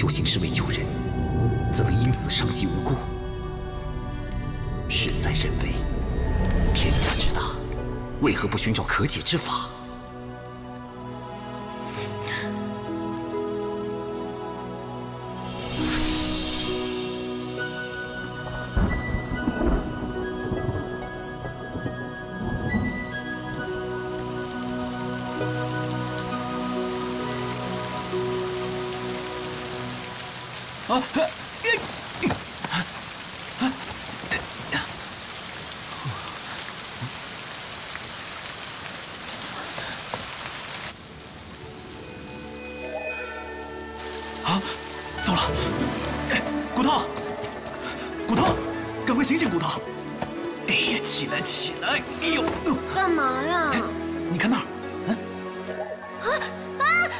修行是为救人，怎能因此伤及无辜？事在人为，天下之大，为何不寻找可解之法？骨头，骨头，赶快醒醒，骨头！哎呀，起来起来！哎呦，干嘛呀？你看那儿，嗯，啊啊！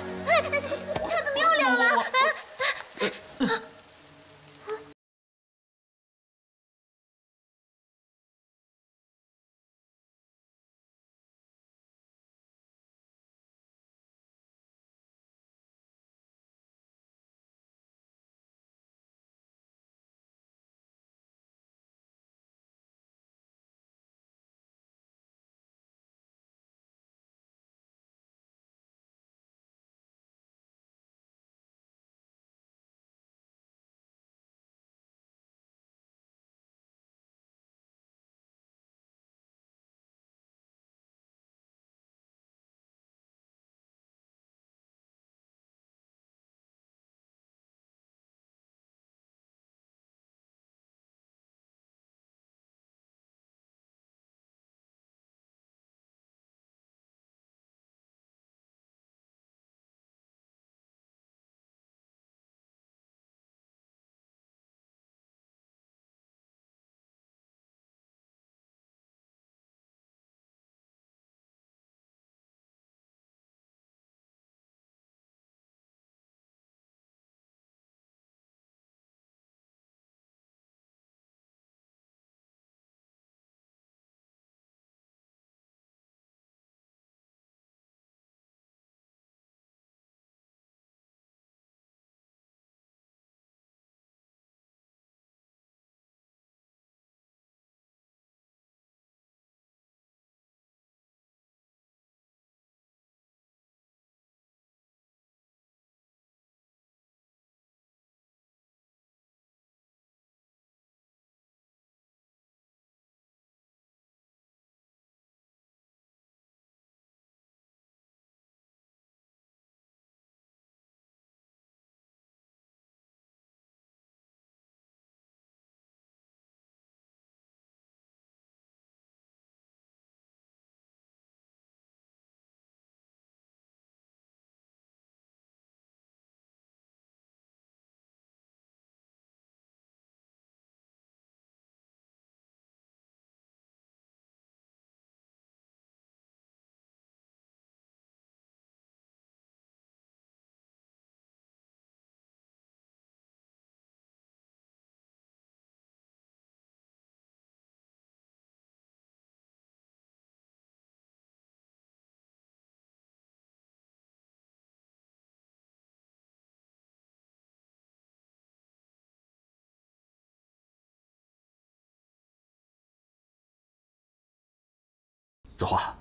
子华，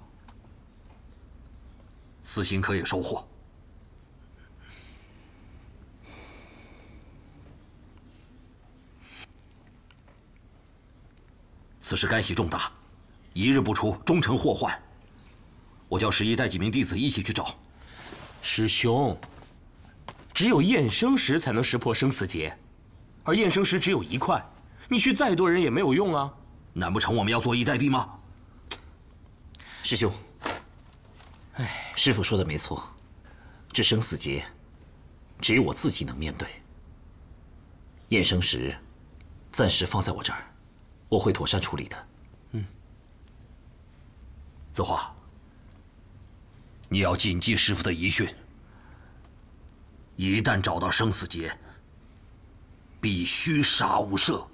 此行可以收获？此事干系重大，一日不出，终成祸患。我叫十一带几名弟子一起去找。师兄，只有验生石才能识破生死劫，而验生石只有一块，你去再多人也没有用啊！难不成我们要坐以待毙吗？师兄，哎，师傅说的没错，这生死劫，只有我自己能面对。验生石，暂时放在我这儿，我会妥善处理的。嗯，子华，你要谨记师傅的遗训，一旦找到生死劫，必须杀无赦。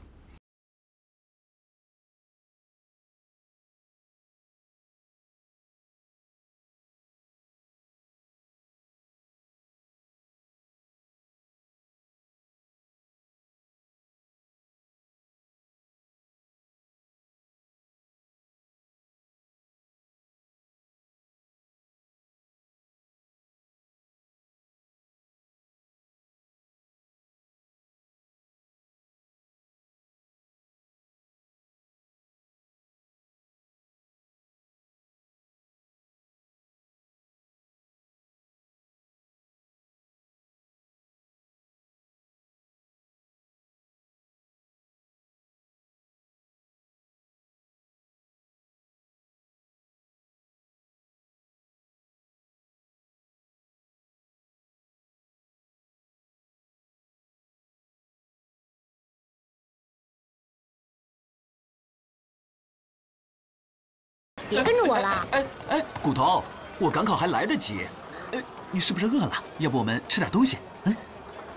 别跟着我了。哎哎，骨头，我赶考还来得及。哎，你是不是饿了？要不我们吃点东西？嗯，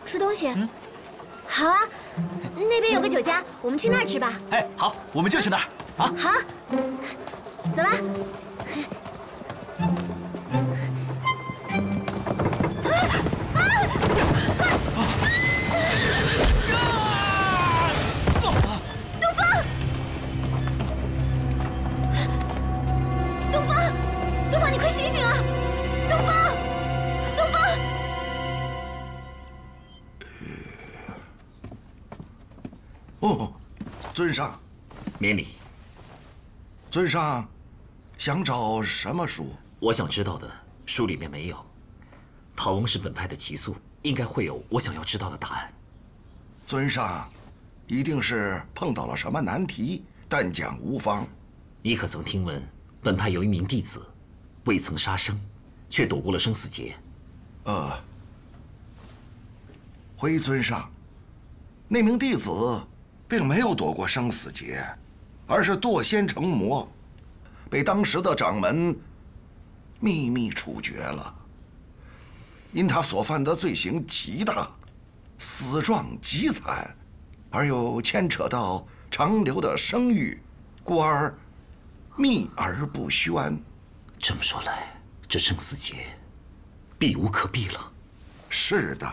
吃东西？嗯好啊，那边有个酒家，我们去那儿吃吧。哎，好，我们就去那儿。啊，好，走吧。尊上，免礼。尊上，想找什么书？我想知道的书里面没有。陶翁是本派的奇宿，应该会有我想要知道的答案。尊上，一定是碰到了什么难题，但讲无方。你可曾听闻，本派有一名弟子，未曾杀生，却躲过了生死劫？呃，回尊上，那名弟子并没有躲过生死劫，而是堕仙成魔，被当时的掌门秘密处决了。因他所犯的罪行极大，死状极惨，而又牵扯到长留的声誉，故而秘而不宣。这么说来，这生死劫避无可避了。是的，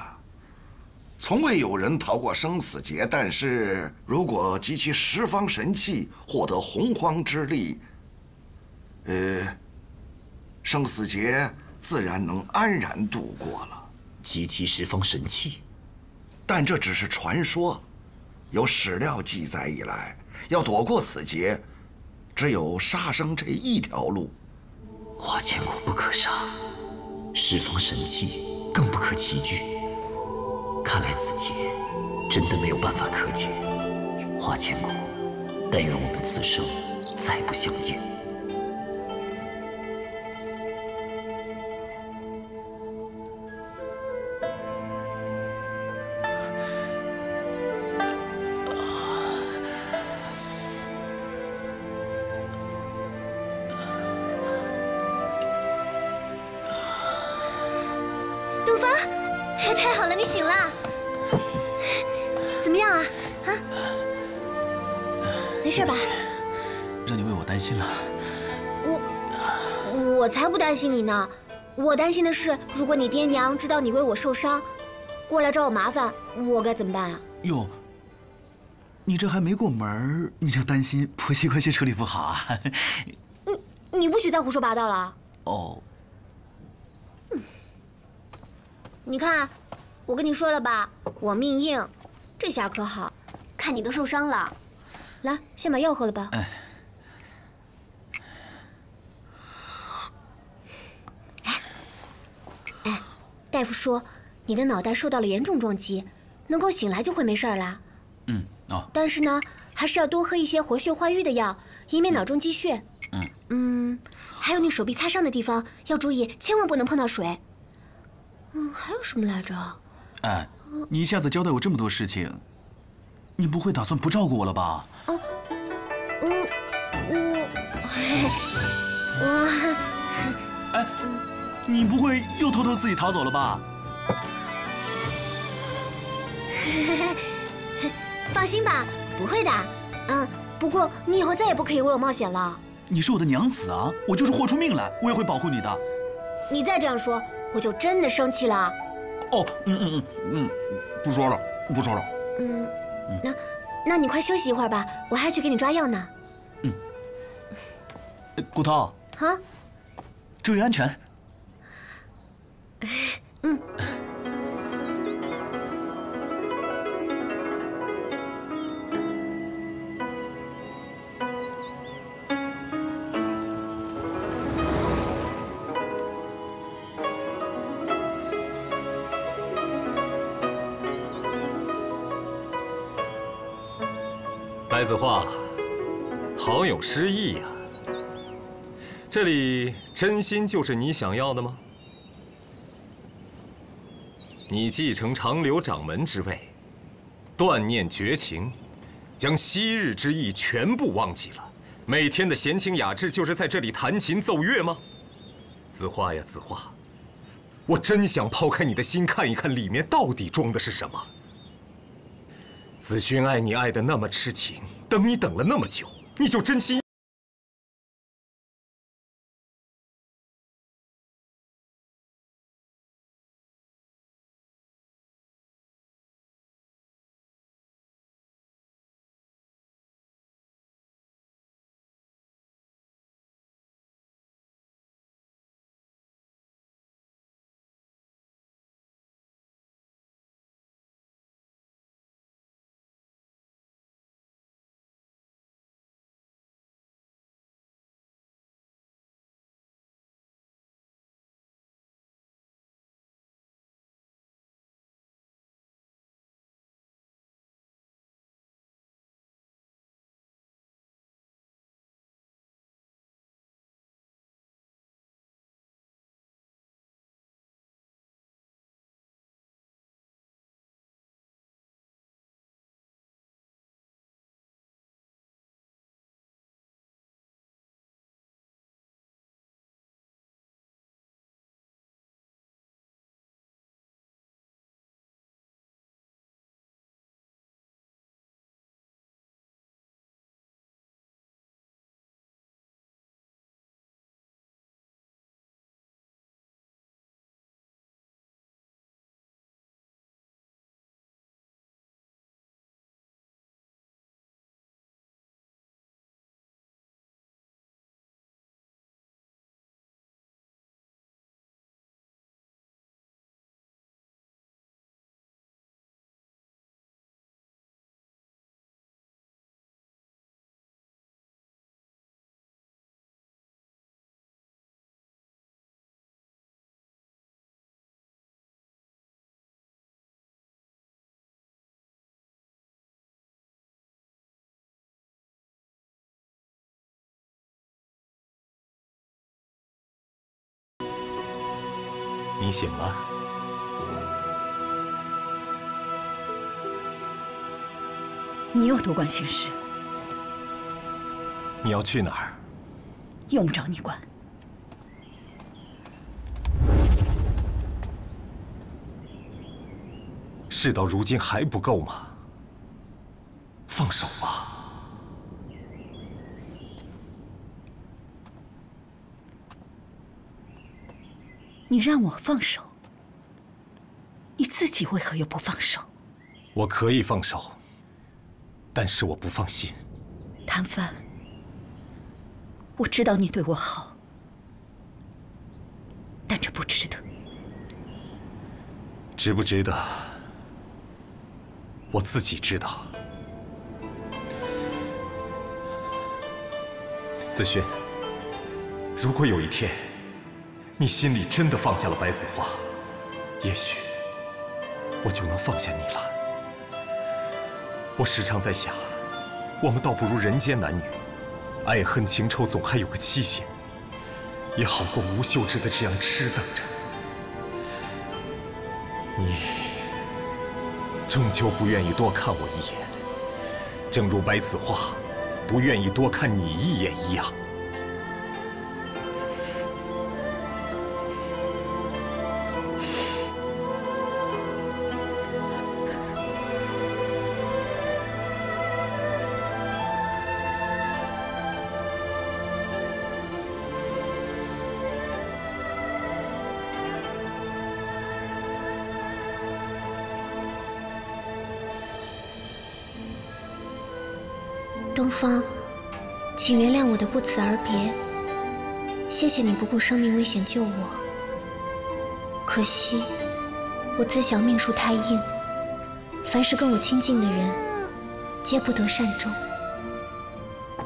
从未有人逃过生死劫。但是如果集齐十方神器，获得洪荒之力，呃，生死劫自然能安然度过了。集齐十方神器，但这只是传说。有史料记载以来，要躲过此劫，只有杀生这一条路。花千骨不可杀，十方神器更不可齐聚。看来此劫真的没有办法可解。花千骨，但愿我们此生再不相见。太好了，你醒了。怎么样啊？啊？没事吧？让你为我担心了。我我才不担心你呢。我担心的是，如果你爹娘知道你为我受伤，过来找我麻烦，我该怎么办啊？哟，你这还没过门，你就担心婆媳关系处理不好啊？你你不许再胡说八道了。哦，你看，我跟你说了吧，我命硬，这下可好，看你都受伤了。来，先把药喝了吧。哎，哎，大夫说你的脑袋受到了严重撞击，能够醒来就会没事儿啦。嗯，哦，但是呢，还是要多喝一些活血化瘀的药，以免脑中积血。嗯嗯，还有你手臂擦伤的地方要注意，千万不能碰到水。嗯，还有什么来着？哎，你一下子交代我这么多事情，你不会打算不照顾我了吧？啊嗯，我，我，哎，你不会又偷偷自己逃走了吧？放心吧，不会的。嗯，不过你以后再也不可以为我冒险了。你是我的娘子啊，我就是豁出命来，我也会保护你的。你再这样说，我就真的生气了。哦，嗯嗯嗯嗯，不说了，不说了。嗯，那，那你快休息一会儿吧，我还要去给你抓药呢。嗯骨头，啊，注意安全。子画，好有诗意呀。这里真心就是你想要的吗？你继承长留掌门之位，断念绝情，将昔日之意全部忘记了，每天的闲情雅致就是在这里弹琴奏乐吗？子画呀，子画，我真想抛开你的心，看一看里面到底装的是什么。子勋爱你爱的那么痴情，等你等了那么久，你就真心。你醒了，你又多管闲事，你要去哪儿？用不着你管。事到如今还不够吗？放手吧。你让我放手，你自己为何又不放手？我可以放手，但是我不放心。谭帆，我知道你对我好，但这不值得。值不值得，我自己知道。子轩，如果有一天，你心里真的放下了白子画，也许我就能放下你了。我时常在想，我们倒不如人间男女，爱恨情仇总还有个期限，也好过无休止的这样痴等着。你终究不愿意多看我一眼，正如白子画不愿意多看你一眼一样。东方，请原谅我的不辞而别。谢谢你不顾生命危险救我。可惜，我自小命数太硬，凡是跟我亲近的人，皆不得善终。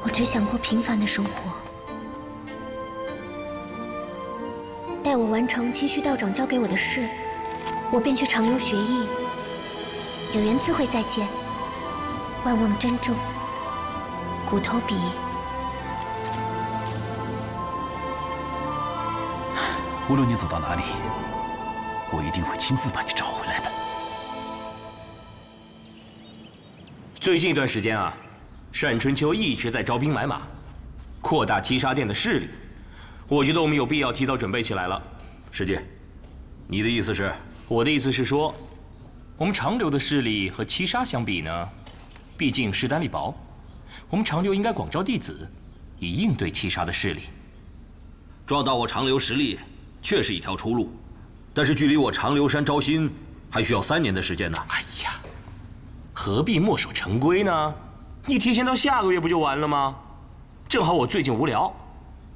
我只想过平凡的生活。待我完成清虚道长交给我的事，我便去长留学艺。有缘自会再见。万望珍重。骨头比，无论你走到哪里，我一定会亲自把你找回来的。最近一段时间啊，单春秋一直在招兵买马，扩大七杀殿的势力。我觉得我们有必要提早准备起来了。师姐，你的意思是？我的意思是说，我们长留的势力和七杀相比呢，毕竟势单力薄。我们长留应该广招弟子，以应对七杀的势力。壮大我长留实力，确是一条出路。但是距离我长留山招新，还需要三年的时间呢。哎呀，何必墨守成规呢？你提前到下个月不就完了吗？正好我最近无聊，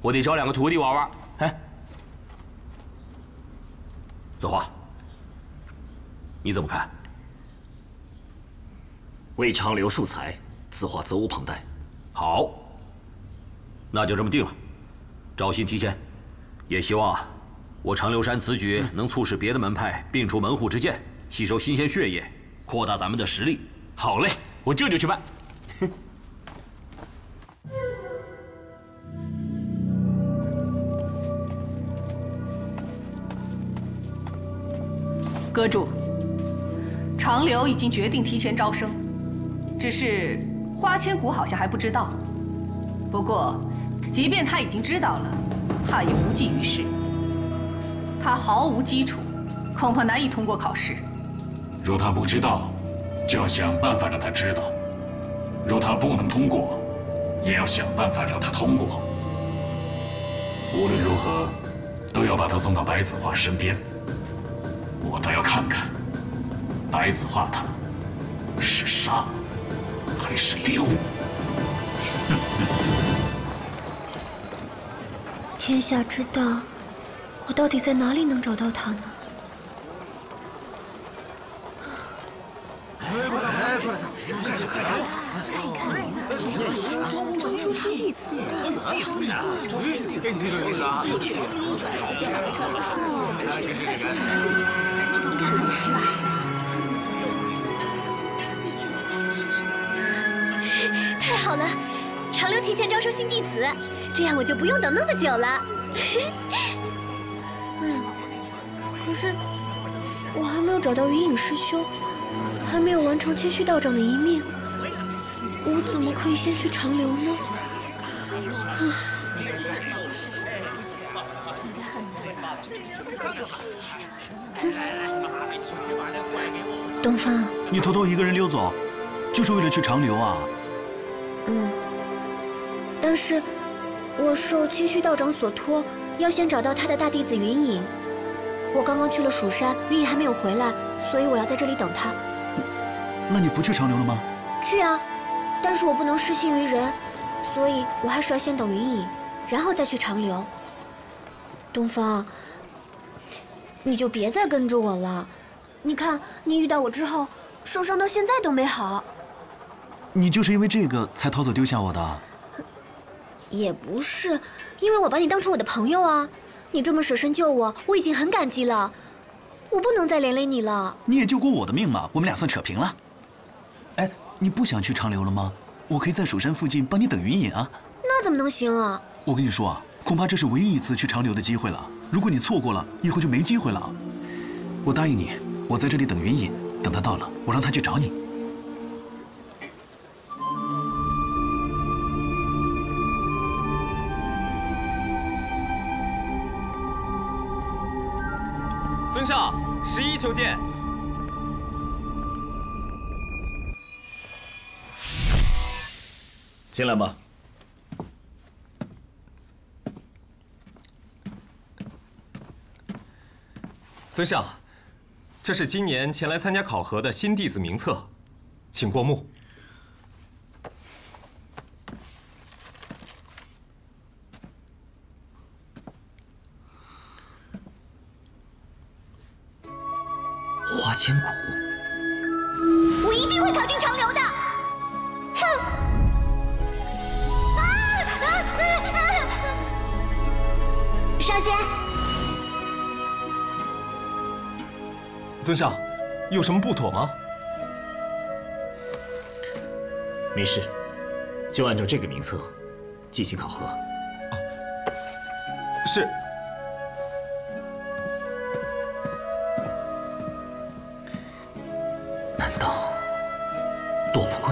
我得找两个徒弟玩玩。哎，子华，你怎么看？为长留树才，子画责无旁贷。好，那就这么定了。招新提前，也希望我长留山此举能促使别的门派并出门户之见，吸收新鲜血液，扩大咱们的实力。好嘞，我这就去办。阁主，长留已经决定提前招生，只是花千骨好像还不知道。不过，即便他已经知道了，怕也无济于事。他毫无基础，恐怕难以通过考试。若他不知道，就要想办法让他知道；若他不能通过，也要想办法让他通过。无论如何，都要把他送到白子画身边。我倒要看看，白子画他是杀还是留。天下之大，我到底在哪里能找到他呢？弟子，弟子啊！给你这个是啊！太好了，长留提前招收新弟子，这样我就不用等那么久了。嗯，可是我还没有找到云影师兄，还没有完成谦虚道长的遗命，我怎么可以先去长留呢？东方，你偷偷一个人溜走，就是为了去长留啊？嗯。但是，我受清虚道长所托，要先找到他的大弟子云隐。我刚刚去了蜀山，云隐还没有回来，所以我要在这里等他。那你不去长留了吗？去啊，但是我不能失信于人，所以我还是要先等云隐，然后再去长留。东方，你就别再跟着我了。你看，你遇到我之后，受伤到现在都没好。你就是因为这个才逃走丢下我的？也不是，因为我把你当成我的朋友啊。你这么舍身救我，我已经很感激了。我不能再连累你了。你也救过我的命嘛，我们俩算扯平了。哎，你不想去长留了吗？我可以在蜀山附近帮你等云隐啊。那怎么能行啊？我跟你说啊，恐怕这是唯一一次去长留的机会了。如果你错过了，以后就没机会了。我答应你，我在这里等云隐，等他到了，我让他去找你。十一求见。进来吧。尊上，这是今年前来参加考核的新弟子名册，请过目。千骨，我一定会考进长留的。哼！啊啊啊！上仙，尊上，有什么不妥吗？没事，就按照这个名册进行考核。是。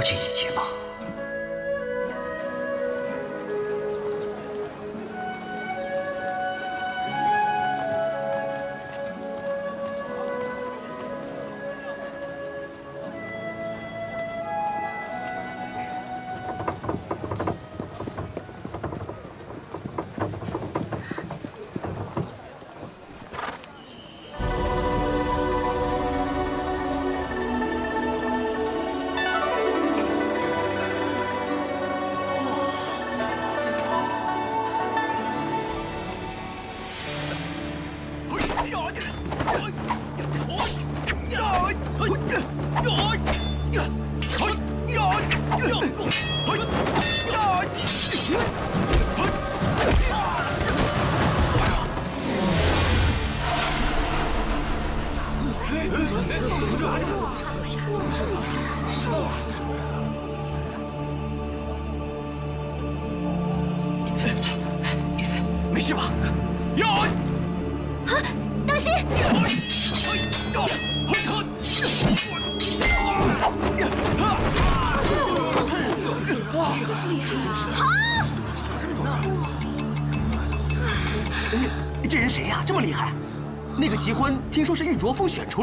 这一切吗？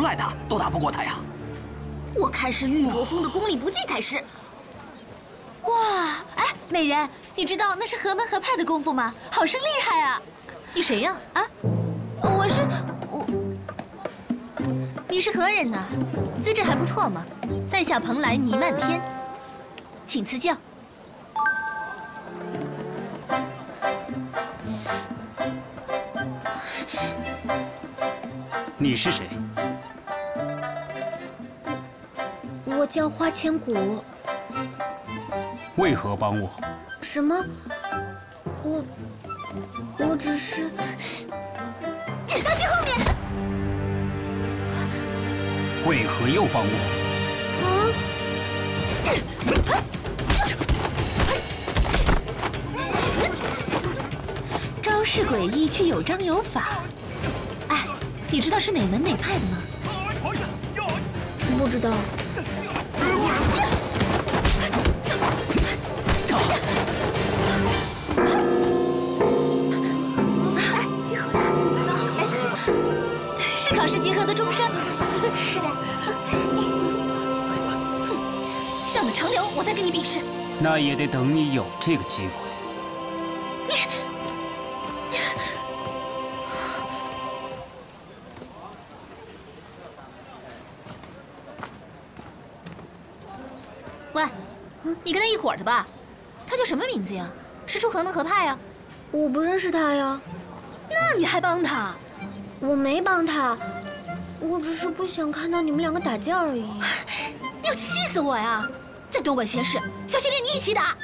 出来的，都打不过他呀。我看是玉卓峰的功力不济才是。哇，哎，美人，你知道那是何门何派的功夫吗？好生厉害啊！你谁呀？啊，我是我。你是何人呢？资质还不错嘛。在下蓬莱倪漫天，请赐教。你是谁？叫花千骨。为何帮我？什么？我我只是……当心后面！为何又帮我？啊！招式诡异却有章有法。哎，你知道是哪门哪派的吗？不知道。终身。上了长流，我再跟你比试。那也得等你有这个机会。你，喂，你跟他一伙的吧？他叫什么名字呀？是出何门何派呀？我不认识他呀。那你还帮他？我没帮他，我只是不想看到你们两个打架而已。要气死我呀！再多管闲事，小心连你一起打！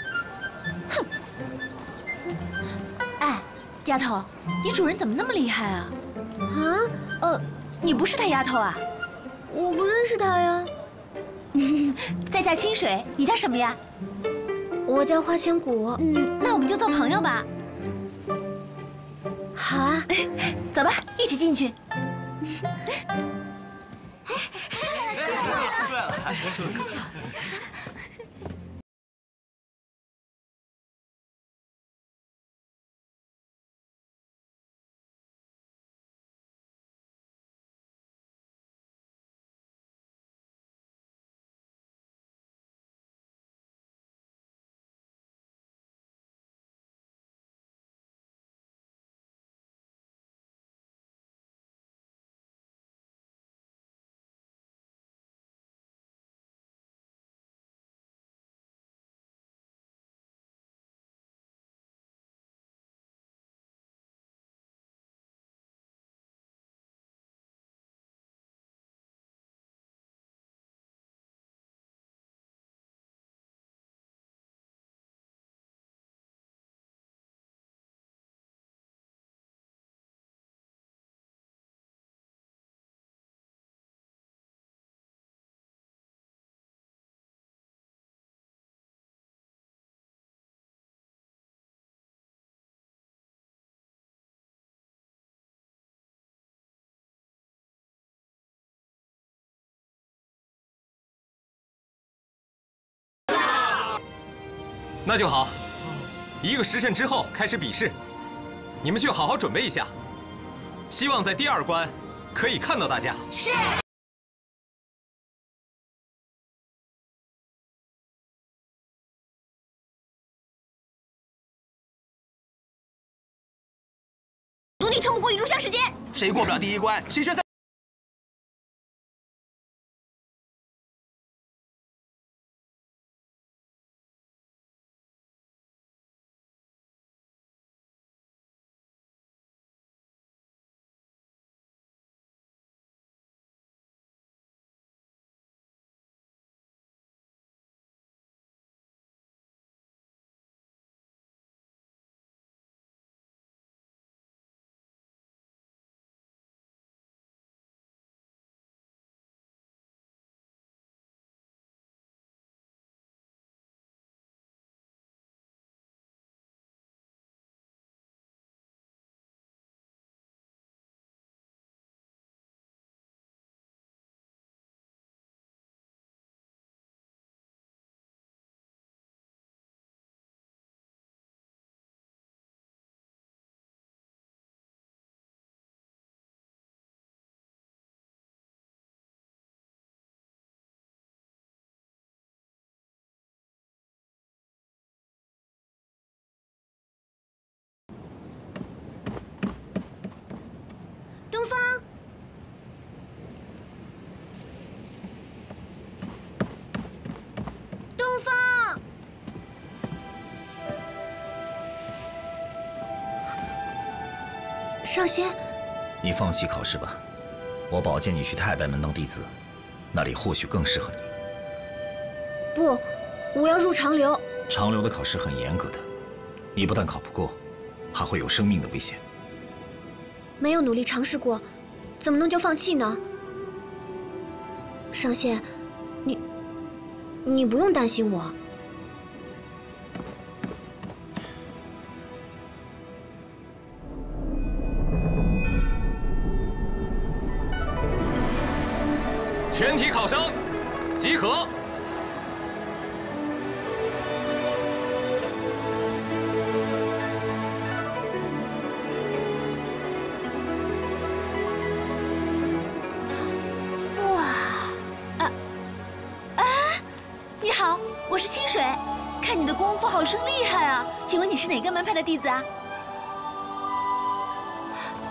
哼！哎，丫头，你主人怎么那么厉害啊？啊？呃，你不是他丫头啊？我不认识他呀。在下清水，你叫什么呀？我叫花千骨。嗯，那我们就做朋友吧。好啊，走吧，一起进去。出来了，出来了。那就好，一个时辰之后开始比试，你们去好好准备一下，希望在第二关可以看到大家。是。努力撑不过一炷香时间。谁过不了第一关，谁选在。上仙，你放弃考试吧，我保荐你去太白门当弟子，那里或许更适合你。不，我要入长留。长留的考试很严格的，你不但考不过，还会有生命的危险。没有努力尝试过，怎么能就放弃呢？上仙，你，你不用担心我。子啊？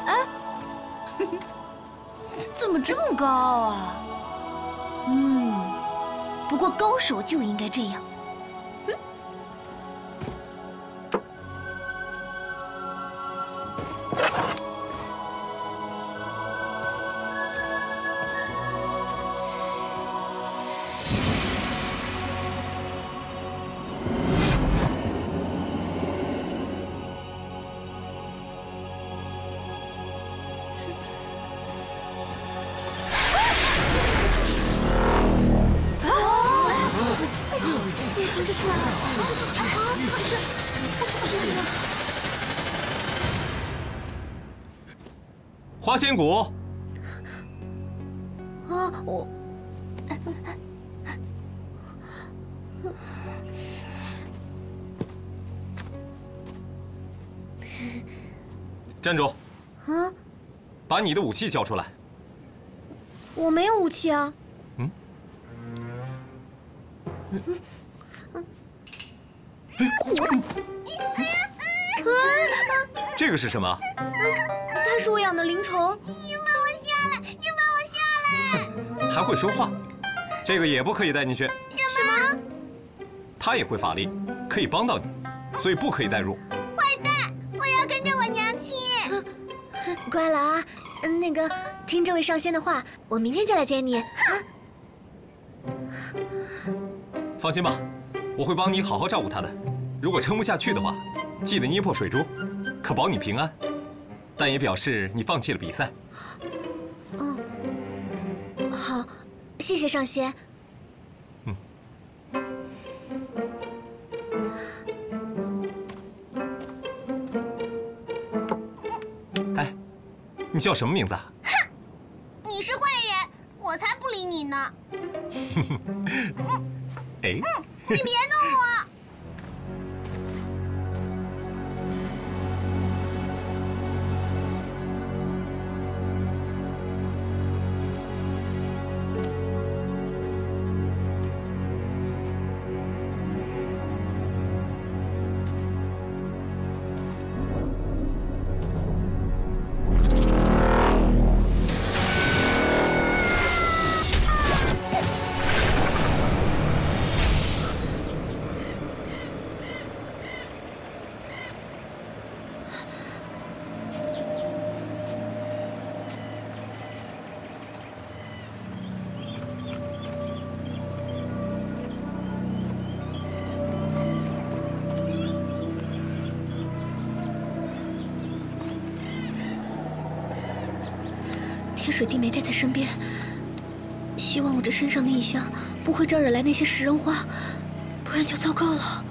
啊？怎么这么高傲啊？嗯，不过高手就应该这样。花仙谷，啊，我站住！啊，把你的武器交出来。我没有武器啊。嗯。这个是什么？它是我养的灵虫。你放我下来！你放我下来！还会说话？这个也不可以带进去。什么？他也会法力，可以帮到你，所以不可以带入。坏蛋！我要跟着我娘亲。乖了啊，嗯，那个，听这位上仙的话，我明天就来接你。放心吧，我会帮你好好照顾他的。如果撑不下去的话，记得捏破水珠，可保你平安。但也表示你放弃了比赛。嗯，好，谢谢上仙。嗯。哎，你叫什么名字啊？哼，你是坏人，我才不理你呢。哎，嗯，你别天水地没带在身边，希望我这身上的异香不会招惹来那些食人花，不然就糟糕了。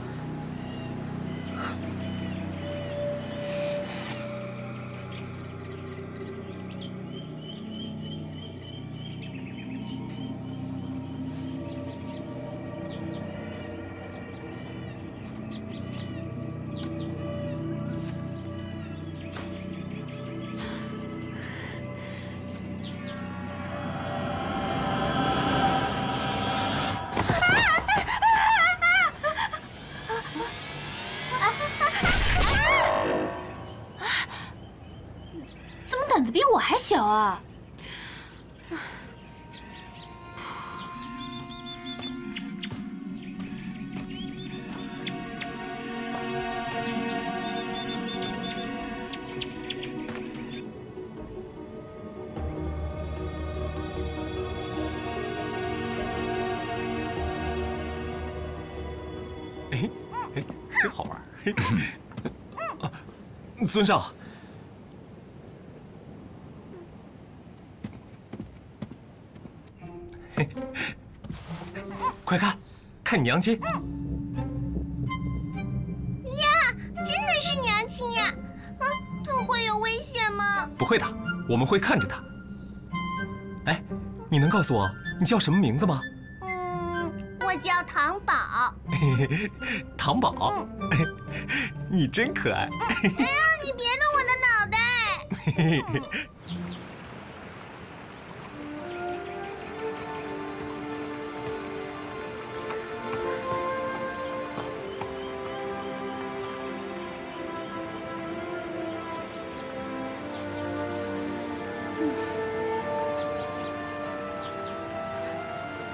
啊，尊上，嘿，快看，看你娘亲。呀，真的是娘亲呀！嗯，她会有危险吗？不会的，我们会看着她。哎，你能告诉我你叫什么名字吗？嗯，我叫糖宝。糖宝，你真可爱。哎呀，你别动我的脑袋！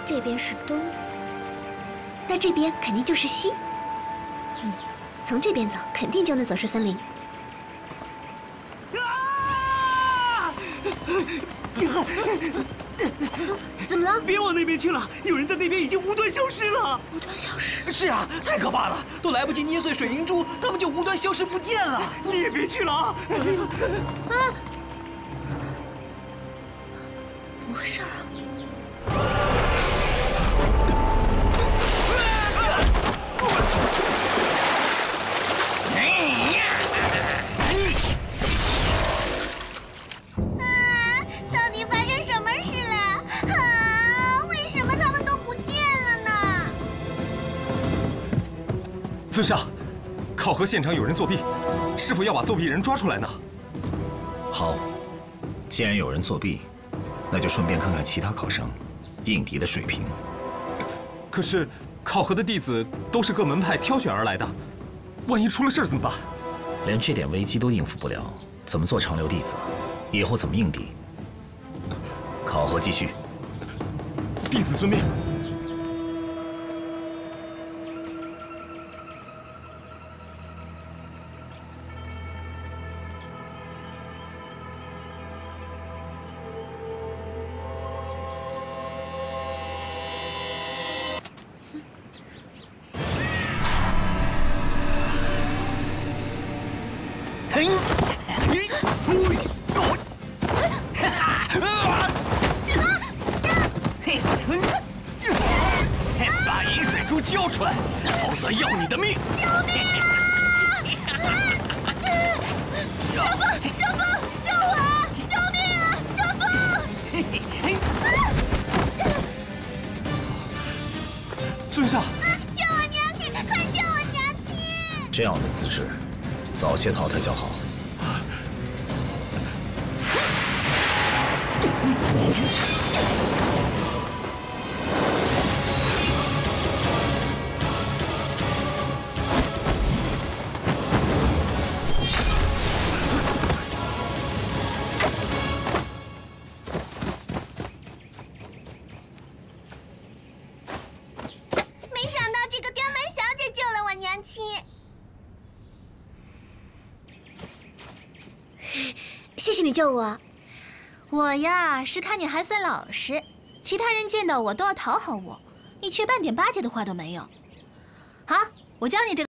这边是东，那这边肯定就是西。嗯，从这边走，肯定就能走出森林。啊怎么了？别往那边去了，有人在那边已经无端消失了。无端消失？是啊，太可怕了，都来不及捏碎水银珠，他们就无端消失不见了。你也别去了啊！啊！怎么回事啊？尊上，考核现场有人作弊，是否要把作弊人抓出来呢？好，既然有人作弊，那就顺便看看其他考生应敌的水平。可是考核的弟子都是各门派挑选而来的，万一出了事怎么办？连这点危机都应付不了，怎么做长留弟子？以后怎么应敌？考核继续。弟子遵命。珠交出来，否则要你的命！救命啊！小峰，小峰，救我！救命啊！小凤！尊上，救我娘亲！快救我娘亲！这样的资质，早些淘汰较好。是看你还算老实，其他人见到我都要讨好我，你却半点巴结的话都没有。好，我教你这个。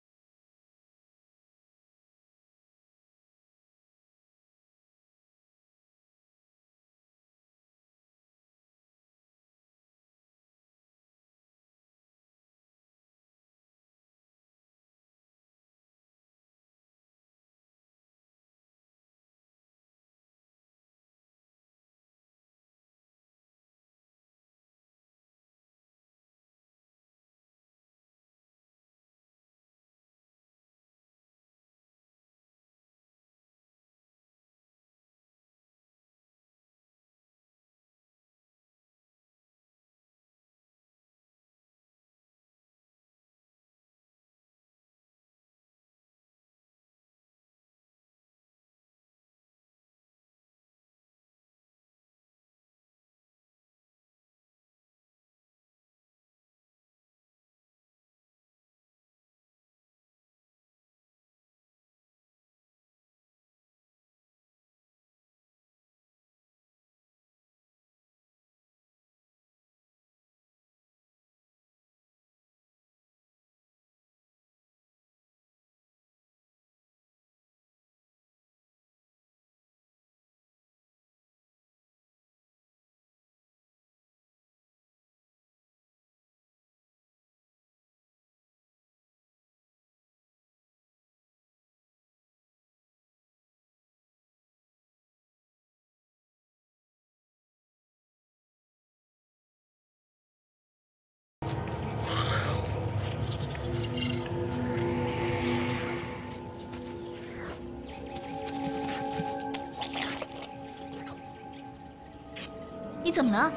怎么了？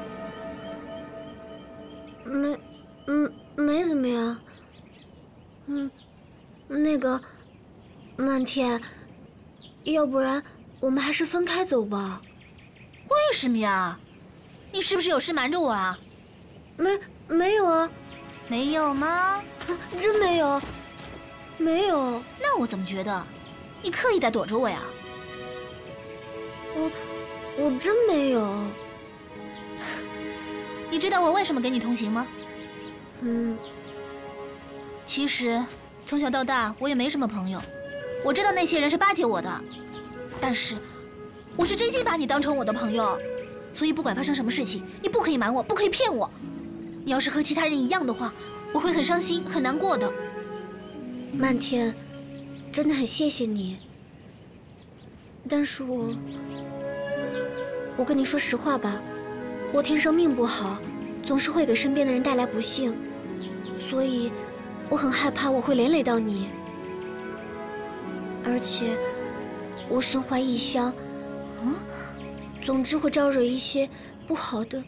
没，嗯，没怎么呀。嗯，那个，漫天，要不然我们还是分开走吧。为什么呀？你是不是有事瞒着我啊？没，没有啊。没有吗？真没有，没有。那我怎么觉得，你刻意在躲着我呀？我，我真没有。你知道我为什么跟你同行吗？嗯。其实，从小到大我也没什么朋友。我知道那些人是巴结我的，但是，我是真心把你当成我的朋友。所以不管发生什么事情，你不可以瞒我，不可以骗我。你要是和其他人一样的话，我会很伤心、很难过的。漫天，真的很谢谢你。但是我，我跟你说实话吧，我天生命不好总是会给身边的人带来不幸所以我很害怕我会连累到你。而且我身怀异香嗯总之会招惹一些不好的。